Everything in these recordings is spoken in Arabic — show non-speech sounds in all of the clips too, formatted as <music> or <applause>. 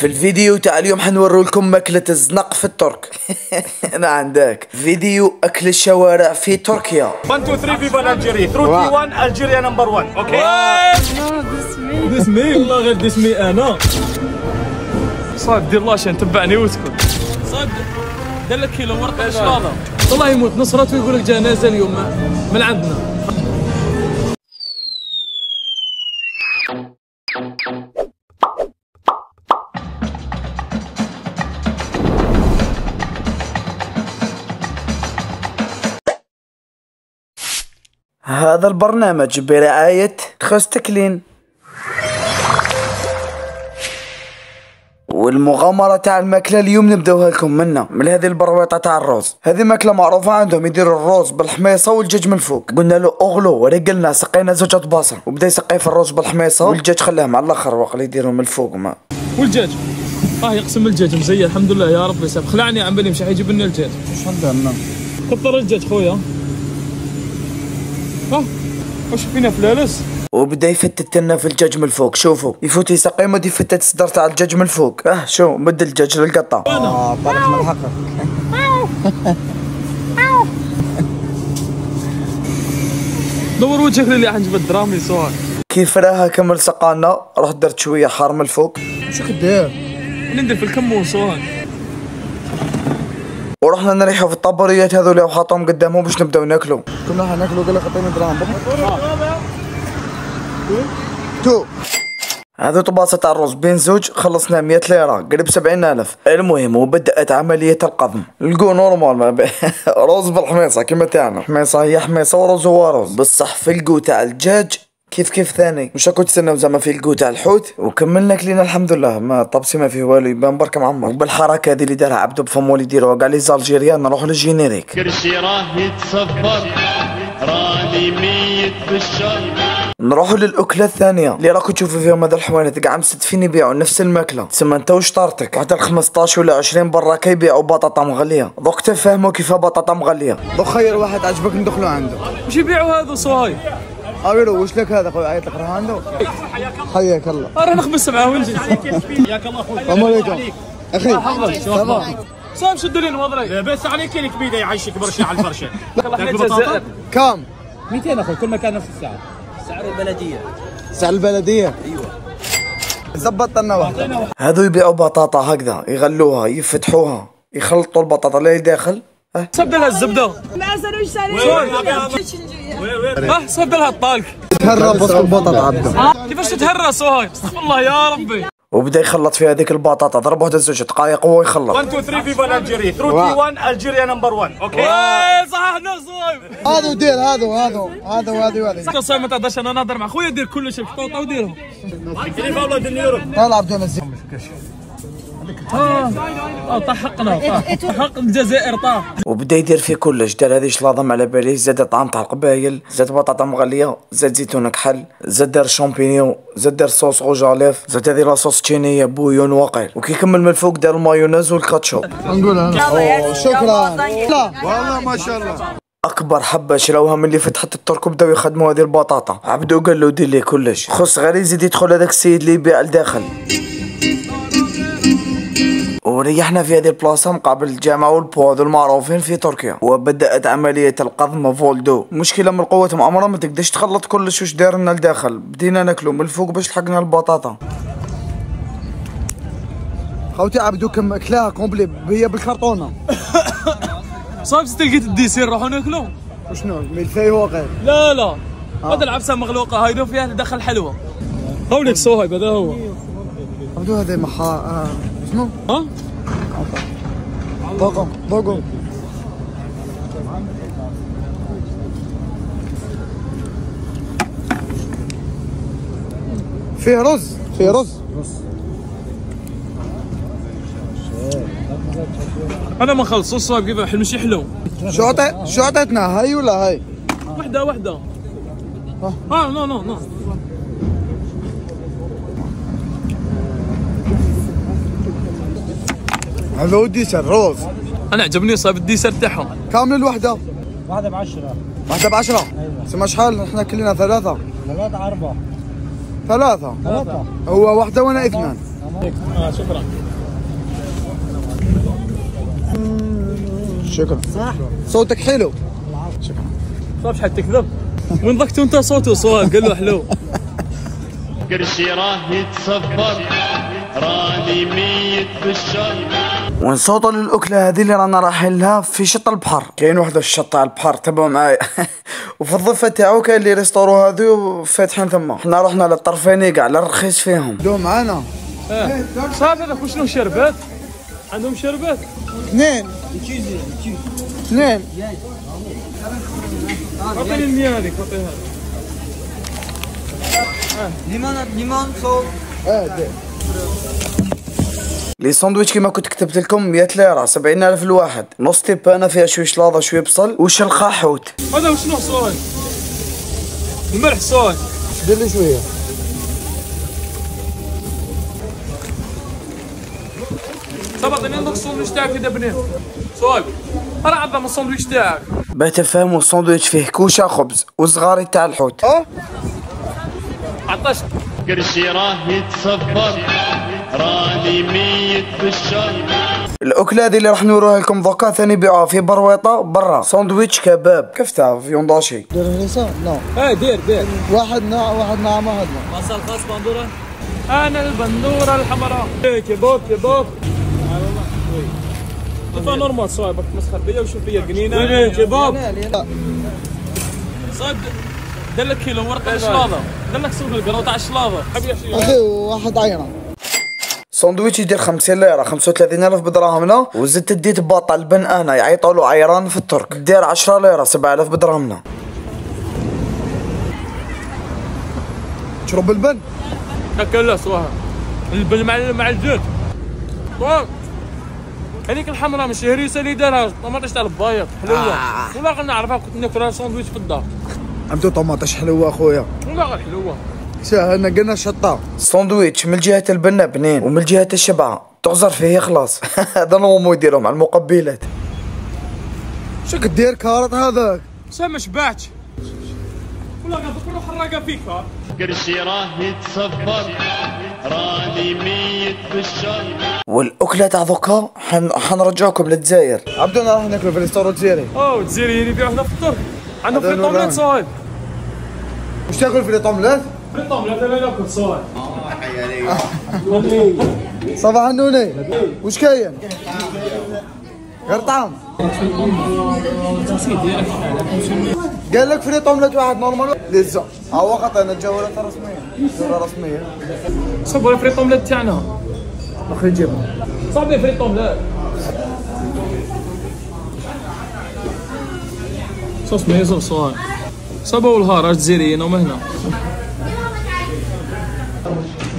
في الفيديو تاع اليوم حنورو لكم ماكلة الزنق في الترك. <laughs> أنا عندك فيديو أكل الشوارع في تركيا. 1 2 3 فيفا الجيري 3 2 1 الجيريا نمبر 1 أوكي اسمي والله غير اسمي أنا صاد دير لاشين تبعني واسكت صاد دير لك كيلو ورقه إيش هذا والله يموت نصرته ويقول لك جنازه اليوم من عندنا هذا البرنامج برعاية خستكلين والمغامرة تاع الماكلة اليوم نبداوها لكم منا من هذه البرويطة تاع الروز. هذه ماكلة معروفة عندهم يديروا الروز بالحميصة والدجاج من الفوق قلنا له أغلو ورقلنا سقينا زوجة بصل وبدأ يسقي في الروز بالحميصة والدجاج خلاه مع الآخر وقال يديروا من الفوق ما والدجاج؟ آه يقسم الدجاج مزين الحمد لله يا رب يسلم خلعني عم بني مش حيجيب لنا الدجاج. كثر الدجاج خويا. ها وش فينا فلالس وبدا يفتت لنا في الدجاج من الفوق شوفوا يفوت يسقي مد يفتت الصدر تاع الدجاج من الفوق. آه شو مد الدجاج للقطة. <laughs> دور وجهك للي حنجيب الدرامي سؤال. كيف راها كمل سقانا رحت درت شوية حار من الفوق. ندير في الكمون سؤال. ورحنا نريحوا في الطبريات هذول وحاطهم قدامهم باش نبداو ناكلوا كنا حناكلوا قال اعطيني دراهم. تو. طباسة تاع الرز. بين زوج خلصنا 100 ليرة. قريب 70 ألف. المهم وبدأت عملية القضم لقوا normal. ما. <laughs> رز بالحميصة كما تاعنا حميصة هي حميصة ورز هو رز. بصح في ال goût تاع الدجاج كيف كيف ثاني؟ مش كنت تستناو زعما في ال goût تاع الحوت؟ وكملنا كلينا الحمد لله ما طبسي ما فيه والو يبان برك معمر. وبالحركة هذه اللي دارها عبدو بفمو اللي يديروها كاع les Algériens نروحوا لل générique. كرشي راه يتصفر راني ميت في الشر. نروحوا للأكلة الثانية. اللي راكم تشوفوا فيهم هذا الحوانت كاع مستدفين يبيعوا نفس الماكلة. تسمى انت وش طارتك؟ واحد ال 15 ولا 20 برا كيبيعوا بطاطا مغلية. دوك تفهموا كيف بطاطا مغلية. دوك خير واحد عجبك ندخلوا عنده. وش يبيعوا هذا صهاي؟ اويرو وش لك هذا خوي عيط لك عنده حياك الله. راح نخبز معاه ونجي السلام عليكم. أخي. تمام صايب شدوا لي المضري لاباس عليك لك بيده يعيشك برشا على الفرشة. <laughs> كم؟ 200 أخوي كل مكان نفس السعر. سعر البلدية. سعر البلدية. أيوه. زبط لنا واحدة. هذو يبيعوا بطاطا هكذا يغلوها يفتحوها يخلطوا البطاطا اللي داخل؟ صب لها الزبدة. أه صب لها الطالق تهرب بس البطاطا عبده. كيفاش تتهرى صهاي استغفر الله يا ربي. وبدأ يخلط في هذيك البطاطا ضرب واحد زوج دقائق وهو يخلط. 1 2 3 فيفا الجيري 3 2 1 الجيريا نمبر 1 أوكي صححنا صهيب هذا ودير هذا وهذا هذا وهذه وهذه صهيب ما تقدرش أنا نهضر مع خويا دير كل شيء خطوطه وديرهم. كيف أولاد اليورو طالع بدون الزين آه آه. طاح. حقنا طاح حق الجزائر طاح. وبدا يدير في كلش. دار هذه شلاضم على باليه زاد طعم تاع القبايل زاد بطاطا مغلية زاد زيتون كحل زاد دار شامبينيون زاد دار صوص روج اليف زاد هذه لاصوص تشينية بويون وقيل وكي كمل من الفوق دار المايونيز والكاتشوب. نقول أنا أوه، شكرا. لا. والله ما شاء الله. أكبر حبة شراوها من اللي فتحت الترك وبداو يخدموا هذه البطاطا. عبدو قال له دير لي كلش. خص غير يزيد يدخل هذاك السيد اللي يبيع لداخل. وريحنا في هذه البلاصة مقابل الجامعة والبواد المعروفين في تركيا. وبدأت عملية القضم فولدو. مشكلة من القوة مأمرة ما تقدرش تخلط كلش وش دار لنا لداخل. بدينا ناكلو من الفوق باش لحقنا البطاطا. خوتي عبدو كم كلاها كومبلي هي بالكرتونة. <coughs> صايب ست لقيت الديسير روحوا ناكلوا وشنو؟ ملفي هو غير لا لا. هذا العبسة مغلوقة هاي فيها تدخل حلوة. هولك صهيب هذا هو. عبدو هذا محا ها ضقم ضقم فيه رز فيه رز أنا ما خلص الصهيب كيف حلو مش حلو. شو عطيتنا؟ هاي ولا هاي؟ وحده وحده آه no no no. هذا هو ال dessert روز. أنا عجبني صايب ال dessert تاعهم. كامل الوحدة واحدة ب 10 واحدة بعشرة؟ سما شحال؟ إحنا كلنا ثلاثة. ثلاثة أربعة. ثلاثة؟ ثلاثة. هو واحدة وأنا اثنان. آه شكرا. شكرا. صح. صوتك حلو. صار شحال تكذب؟ <laughs> وين ضحكتوا انت صوته صواب قال له حلو. كرشي راه يتصفر راني ميت بالشر ونصوتوا للأكلة هذه اللي رانا رايحين لها في شط البحر. كاين واحد الشط تاع البحر تبعوا معايا. <laughs> وفي الضفة تاعو كاين les restaurants هذو فاتحين ثما حنا رحنا للطرفين كاع للرخيص فيهم. دو معانا. صافي هذاك وشنو شربات؟ عندهم شربات؟ اثنين. اثنين. عطيني المياه هذيك عطيها. آه دي. les sandwichs كيما كنت كتبت لكم 100 ليرة 70 ألف الواحد نص تيبانة فيها شوية شلاضة شوية بصل وشلخة حوت؟ هذا وشنو صوان الملح صوان دير لي شوية. صافي عطيني عندك الساندويتش تاعك كذا بنين. سؤال راه عظم الساندويتش تاعك. باه تفهموا الساندويتش فيه كوشة خبز وصغاري تاع الحوت. أه؟ عطاش. كرشي راه يتصفر راني الأكلة هذه اللي راح نوروها لكم دوكا ثاني بيعوها في برويطة برا. ساندويتش كباب. كفتها فيونداشي دير هريسه لا آه دير دير. واحد نوع واحد ناعمه واحد نوع بصل خاص بندورة. أنا البندورة الحمراء. إيه، كباب كباب. دفع نورمال صايب بك مسخر بيا وشوف فيا قنينه كباب. صايب دلك كيلو ورقة شلاضة. دلك سوق القرا تاع الشلاضه أخي واحد عينة. ساندويتش يدير 50 ليرة 35 ألف بدراهمنا وزدت ديت باطا البن أنا يعيطوا له عيران في الترك. دير 10 ليرة 7000 بدراهمنا تشرب البن؟ لا سواها البن مع مع الزيت. هذيك الحمراء ماشي هريسة اللي دارها طماطيش تاع البايض حلوة. ولا غير نعرفها كنت ناكلها ساندويتش في الدار. عمتو طماطش حلوة أخويا. ولا غير حلوة. شاهدنا قلنا شطة. ساندويتش من جهة البنة بنين ومن جهة الشبعة تغزر فيه خلاص. <laughs> هذا normalement يديروا مع المقبلات. شو دير كارت هذاك سام ما شبعتش ولا غير كله حراقه فيك ها؟ كرشي راه يتصفر راني ميت بالشر والأكلة تاع دوكا حن... حنرجعكم للجزائر. عبدو أنا راح ناكلو في ال restaurant الجزائري. اوه الجزائريين يبيعوا هنا في الدار عندهم في طوملات نوران. صايب واش تاكل في الطملات؟ في طوملات أنا ناكل صايب صباح النوني وش كاين؟ غير طعم قال لك فري طملة واحد نورمال. لسه ها وقت أنا الجولات رسمية؟ جولة رسمية. صبوا في طوملات تاعنا. أخي جيبها صاحبي frites omelette sauce maison صايب صبوا الهار الجزائريين وما هنا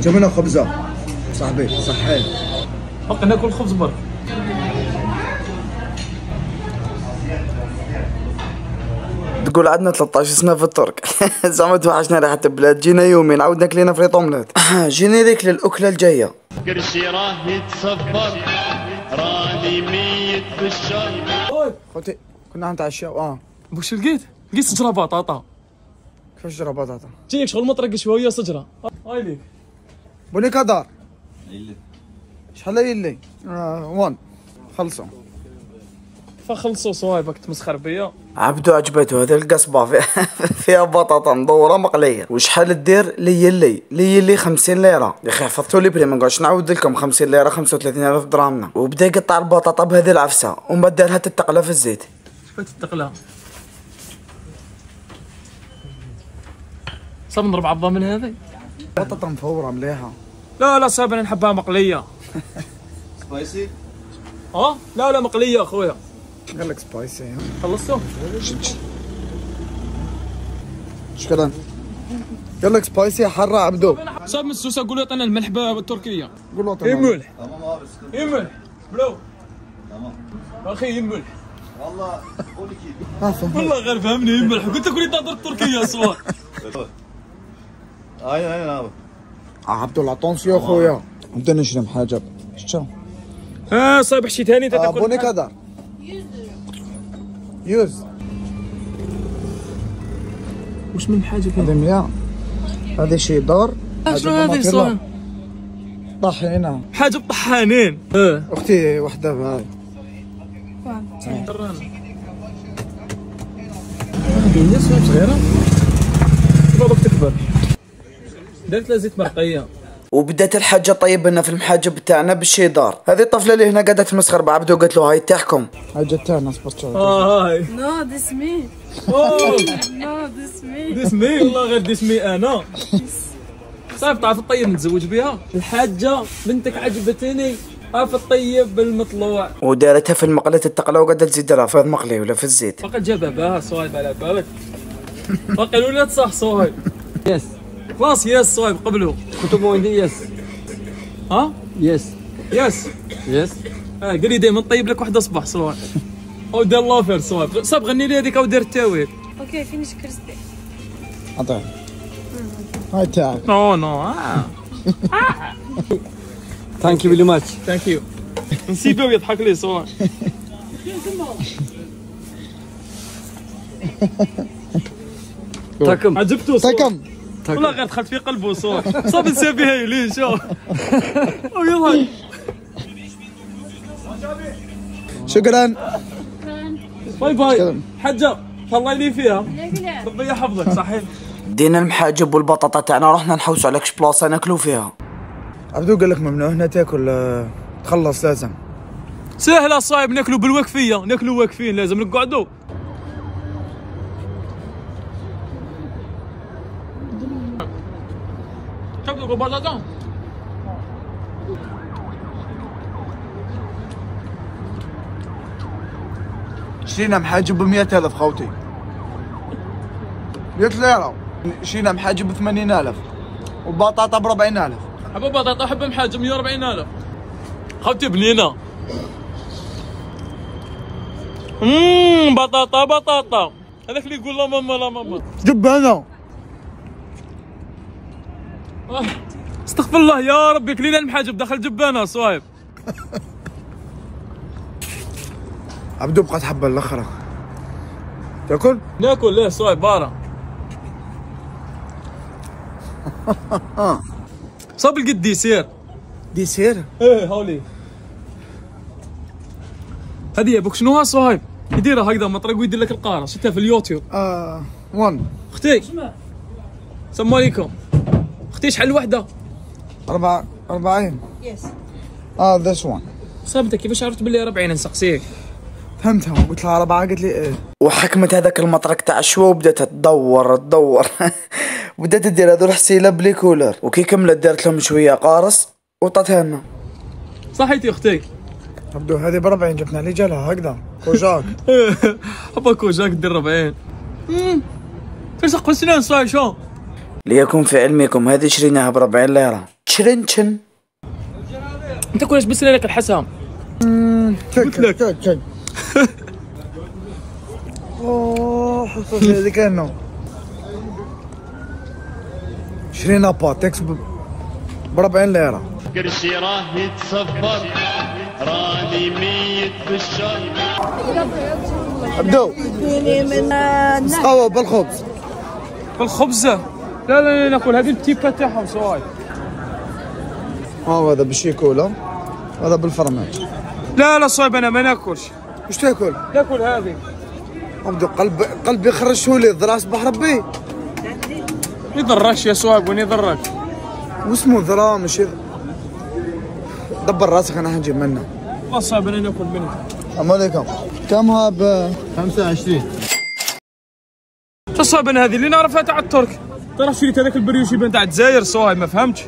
جاب لنا خبزة. صاحبي صحيح. بقى ناكل خبز برك. تقول عندنا 13 سنة في الترك. <laughs> زعما توحشنا ريحة البلاد. جينا يومين عاود ناكلينا frites omelette <laughs> générique للأكلة الجاية. كرشي راه يتصفر راني ميت بالشر خوتي كنا نتعشاو آه. واش لقيت؟ لقيت سجره بطاطا. كيفاش جرى بطاطا؟ جايك شغل مطرق شوية سجره هاي ليك. بوني كدار شحال يلي آه وان. خلصوا. فخلصوا صوايبك تمسخر بيا. عبدو عجبته هذا القصبة <laughs> فيها, بطاطا مدورة مقلية. وشحال دير لي لي لي لي 50 ليرة. يا أخي حفظتوا لي بري ما نقعدش نعاود لكم 50 ليرة 35 ألف دراهمنا وبدا يقطع البطاطا بهذه العفسة. ومن بعد دارها تتقلى في الزيت. شفت التقلة صاب نضرب عضة من هذه؟ بطاطا مفورة مليحة. لا لا صاحبي أنا نحبها مقلية. سبايسي؟ آه لا لا مقلية أخويا. قال لك سبايسي ها. خلصتوا؟ شكرا قال لك سبايسي حرة عبدو. صاب من السوسة قول يعطينا الملح بالتركية. قول له إيه تمام ملح إيه ملح؟ بلو. أخي إيه ملح؟ آه، فهمت. والله غير فهمني إيه ملح؟ قلت لك اريد تهضر <laughs> التركية صوار آه عبدو الاتونسيو خويا نبدا نشرب حاجة شتو ها صايب حشي ثاني انت آه تاكل بوني كدار يوز واش من حاجة كذا هذه مليحة هذه شي دار شنو هذه صار طحينة حاجة بطحانين آه أختي وحده هاي هي صغيره صغيره باباك تكبر درت لها زيت مرقية. وبدأت الحاجة طيب لنا في المحاجب بتاعنا بالشيدار هذه الطفلة اللي هنا قاعدة تمسخر بعبده وقالت له هاي تحكم. هاي جتانا اصبر شوي. آه هاي. This me. أوه. No, this me. دي اسمي والله غير دي اسمي أنا. صايب تعرف الطيب نتزوج بها الحاجة بنتك عجبتني عارف الطيب بالمطلوع. ودارتها في المقلة التقلى وقاعدة تزيد لها في المقلي ولا في الزيت. فقط جاب بها صايب على بالك فقط ولا تصح صايب يس خلاص يس صايب قبله. كتب ويندي يس. ها؟ يس. يس. يس. آه قال لي دائما طيب لك واحد اصبح صايب <laughs> أو دير لافير صايب. صايب غني لي هذيك أو دير التاويل Okay, finish Christy. اعطيها هاي تاعك نو نو آه. ثانك يو فيري ماتش ثانك يو نسيبه ويضحك لي صايب <laughs> تاكم. عجبته تكم والله غير دخلت في قلبه صوت صاب نسابيها يلين شو أو يضحك شكرا. باي باي. الله لي فيها. ربي يحفظك صحيح؟ دينا المحاجب والبطاطا تاعنا رحنا نحوسوا على كش بلاصة ناكلوا فيها. عبدو قال لك ممنوع هنا تاكل آه، تخلص لازم. سهلة صايب ناكلوا بالوقفية ناكلوا واقفين لازم نقعدوا. تبدو بطاطا شرينا محاجب ب 100000 خوتي. 100 ليرة شرينا محاجب ب 80000 وبطاطا ب 40000 حبة بطاطا حبة محاجة 140 ألف. خوتي بنينة. اممم بطاطا بطاطا. هذاك اللي يقول لا ماما لا ماما. جب أنا آه، استغفر الله يا ربي كلينا المحاجب دخل جبانة صايب. عبدو بقات حبة الاخرى تأكل؟ ناكل ليه صايب بارا صاب القد يصير ديسير إيه هولي. هذه بوك شنو ها صايب؟ يديرها هكذا مطرق ويدير لك القارة شفتها في اليوتيوب. آه 1 أختي. السلام عليكم. أختي شحال وحده. أربعة أربعين. Yes. آه ذس وان انت كيفاش عرفت باللي 40 نسقسيك. فهمتها قلت لها أربعة قالت لي إيه وحكمت هذاك المطرق تاع الشوا وبدات تدور تدور. <laughs> بدات تدير هذول حسيله بلي كولر. وكي كملت دارت لهم شوية قارص وعطتها لنا. صحيتي أختي؟ عبدو هذه ب 40 جبنا لي جالها هكذا. كوجاك. <laughs> حبك وجاك دير 40 امم فاش سنان صايب شو؟ ليكن في علمكم هذه شريناها ب 40 ليره تشرنشن أنت كلش الحسام. <laughs> قلت لك. تك تك. <laughs> أوه حصل هذيك انه شرينا باتكس ب 40 ليره كرشي راه يتصفر راني ميت في الشر. سقاوة بالخبز. بالخبزة. لا لا لا ناكل هذه التيبه تاعهم صايب آه هذا بالشيكولا هذا بالفرماج. لا لا صايب أنا ما ناكلش. وش تاكل؟ ناكل هذه. عبدو قلب قلبي يخرجه لي ذراع صباح ربي. يضرش يا صايب وين يضرك؟ واسمه ذراع مش دبر راسك أنا حنجيب منه. والله صايب أنا ناكل منه. السلام عليكم. كم ب 25 تصايب أنا هذه اللي نعرفها تاع الترك. ترى شريت هذاك ال brioche بين تاع الجزائر صايب ما فهمتش.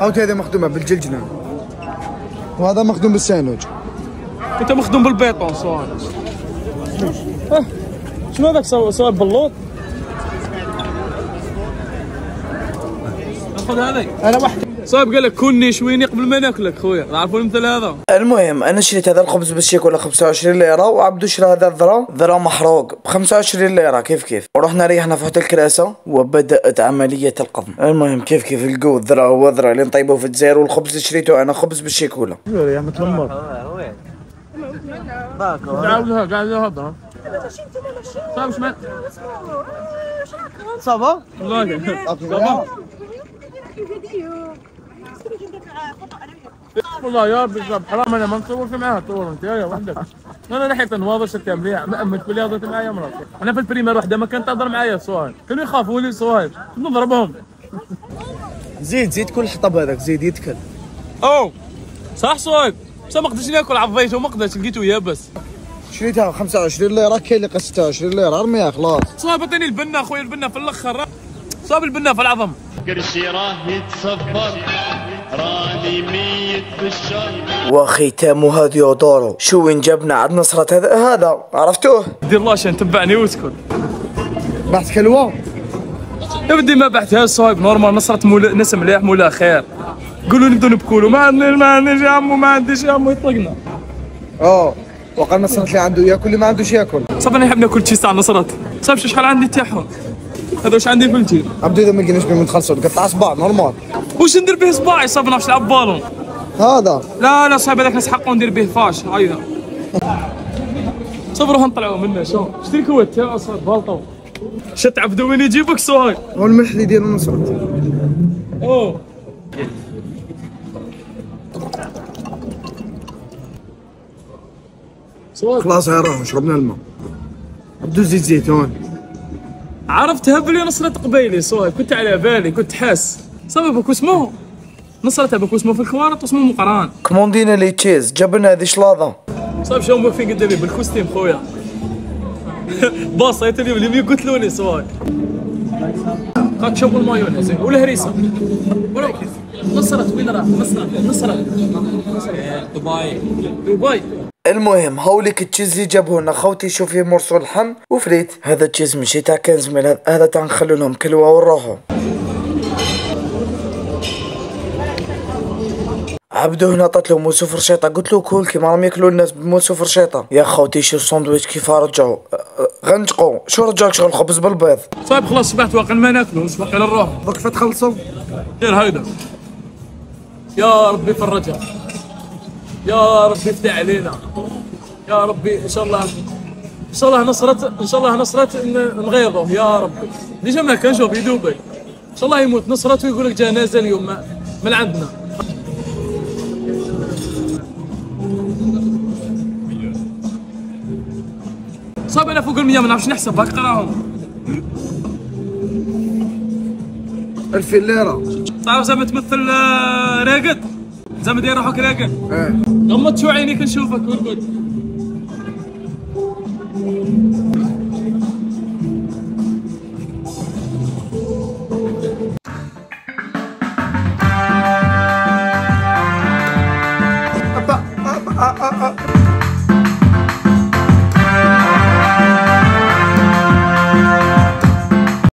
خوتي هذه مخدومة بالجلجلان. وهذا مخدوم بالساندويتش. أنت مخدوم بالبيطون صايب آه، شنو هذاك؟ صايب باللوط؟ ناخذ هذه أنا وحدي صايب قال لك كوني شويني قبل ما ناكلك خويا. تعرفوا المثل هذا؟ المهم أنا شريت هذا الخبز بالشيكولا 25 ليرة وعبدو شرى هذا الذرا ذرا محروق ب 25 ليرة. كيف كيف؟ ورحنا ريحنا في اوتيل كراسة وبدأت عملية القضم. المهم كيف كيف؟ لقوا الذرا هو ذرا اللي نطيبوه في الجزائر والخبز اللي شريته أنا خبز بالشيكولا يا متلمر. قاعد قاعد شمال صافا والله. <laughs> صافا <laughs> والله يا بالضبط حرام أنا ما نصور في معاها صور أنت يا وحدك. أنا ناحيه نواظر شتى مليح مأمن في الرياضة معايا مراتي أنا في البريمير وحدة ما كانت تهضر معايا صوايب كانوا يخافوا لي صوايب نضربهم زيد زيد كل حطب هذاك زيد يتكل أو صح صوايب بس ما قدرتش ناكل عضيته ما قدرتش لقيته يابس شريتها 25 ليرة كاين اللي قال 26 ليرة ارميها خلاص. صوايب اعطيني البنه أخوي البنه في الأخر. صاب البنه في العظم. كرشي راه يتصفر. راني ميت في الشر وختام هذه دورو شو وين جبنا عند نصرة هذا؟ هذا عرفتوه؟ دير لاشين تبعني واسكت. بحث كلوة. يا بدي ما بعتها صايب نورمال نصرت مولا ناس مليح مولا خير. قولوا نبدو نبكولوا. ما عندنا ما عندناش يا عمو ما عنديش يا عمو يطلقنا. آه وقال نصرة اللي عنده ياكل اللي ما عندوش ياكل. صاحبي أنا نحب ناكل cheese تاع نصرت صاحب شو شحال عندي تاعهم؟ هذا واش عندي في الجيب؟ عبدو اذا ما لقيناش بهم نخلصوا قطع صباع normal. واش ندير به صباعي صاحبي نعرفش نلعب بالون. هذا. لا لا صاحبي هذاك نسحقو ندير به فاش هايدا صبروا نطلعوا منه شو اشتري كويت؟ يا صاحب بالطو. شت عبدو وين يجيبك صاحب هو الملح اللي يدير نصرة اوه خلاص روح شربنا الماء. عبدو زيت زيتون. عرفتها بلي نصرت قبيلي صاحب كنت على بالي كنت حاس. صاحبي بك اسمه. نصرتها بك اسمه في الخوارط واسمه مقران كوموندينا لي تشيز جبنا هذه شلاضة صاحب شلون موقفين قدامي بالكوستيم خويا؟ <laughs> باص اليوم اللي يقتلوني سواي قد شوفوا المايونيز والهريسه نصرت وين راح؟ نصرت نصرت دبي. دبي. المهم هوليك التشيز اللي جابوه لنا خوتي شوف فيه مرسول لحم وفريت هذا التشيز ماشي تاع كنز من هذا- هذا تاع نخلو لهم كلوه ونروحوا عبدو هنا عطيت له موسو فرشيطه قلت له كول كيما راهم ياكلوا الناس بموسو فرشيطه يا خوتي شو الساندويتش كيف رجعوا أه، غنجقوا شو رجعك شغل خبز بالبيض؟ طيب خلاص شبعت واقع ما ناكلوا نصبح على الروح. دوك كيف تخلصوا غير هيدا يا ربي فرجها. يا ربي افتح علينا. يا ربي إن شاء الله. إن شاء الله نصرت إن شاء الله نصرت نغيظه يا ربي. ديجا ما كان شوف يدوبي إن شاء الله يموت. نصرت ويقول لك جنازه اليوم من عندنا. صاب أنا فوق المية ما نعرفش نحسب هاك قراهم 2000 ليرة. تعرف زعما تمثل آه، راقد. زعما داير روحك راقد. إيه. غمضت شو عينيك نشوفك ورقد